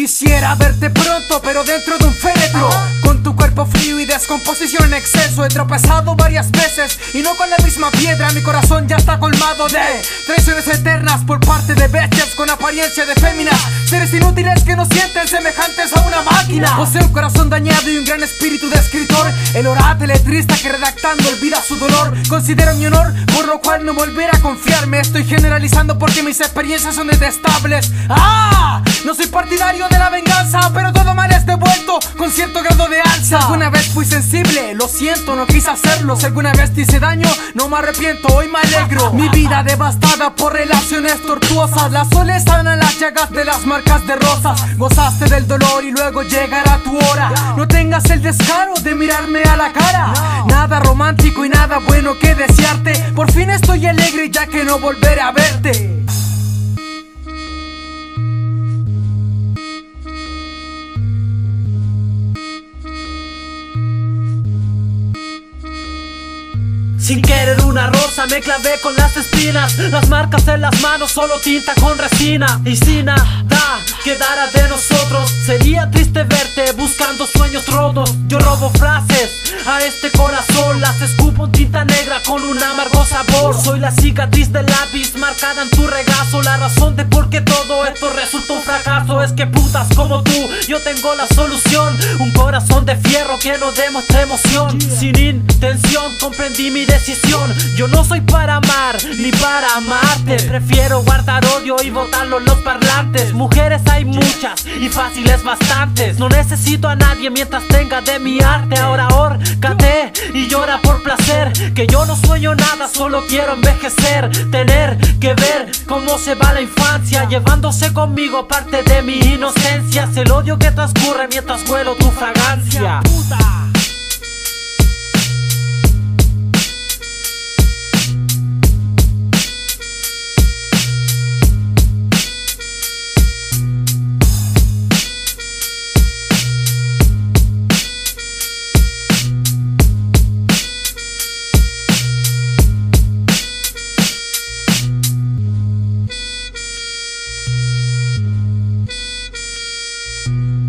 Quisiera verte pronto, pero dentro de un féretro. Con tu cuerpo frío y descomposición en exceso. He tropezado varias veces y no con la misma piedra. Mi corazón ya está colmado de traiciones eternas por parte de bestias con apariencia de féminas. Seres inútiles que no sienten semejantes a una máquina. Posee un corazón dañado y un gran espíritu de escritor. El oráculo letrista que redactando olvida su dolor. Considero mi honor, por lo cual no volver a confiarme. Estoy generalizando porque mis experiencias son detestables. ¡Ah! No soy partidario de la venganza, pero todo mal es devuelto con cierto grado de alza. alguna vez fui sensible, lo siento, no quise hacerlo. Si alguna vez te hice daño, no me arrepiento, hoy me alegro. Mi vida devastada por relaciones tortuosas. Las soles sanan las llagas de las marcas de rosas. Gozaste del dolor y luego llegará tu hora. No tengas el descaro de mirarme a la cara. Nada romántico y nada bueno que desearte. Por fin estoy alegre ya que no volveré a verte. Sin querer una rosa me clavé con las espinas. Las marcas en las manos solo tinta con resina. Y sin nada quedara de nosotros Sería triste verte buscando sueños rotos. Yo robo frases a este corazón Las escupo en tinta negra con un amargo sabor. Soy la cicatriz del lápiz marcada en tu regazo. La razón de por qué todo esto resulta un fracaso Es que putas como tú yo tengo la solución. Un corazón de fierro que no demuestra emoción. Sin intención comprendí mi decisión. Yo no soy para amar ni para amarte. Prefiero guardar odio y botarlo en los parlantes. Mujeres hay muchas y fáciles bastantes. No necesito a nadie mientras tenga de mi arte. Ahora órcate y llora por placer Que yo no sueño nada, solo quiero envejecer Tener que ver cómo se va la infancia Llevándose conmigo parte de mi inocencia. Es el odio que transcurre mientras huelo tu fragancia Thank you.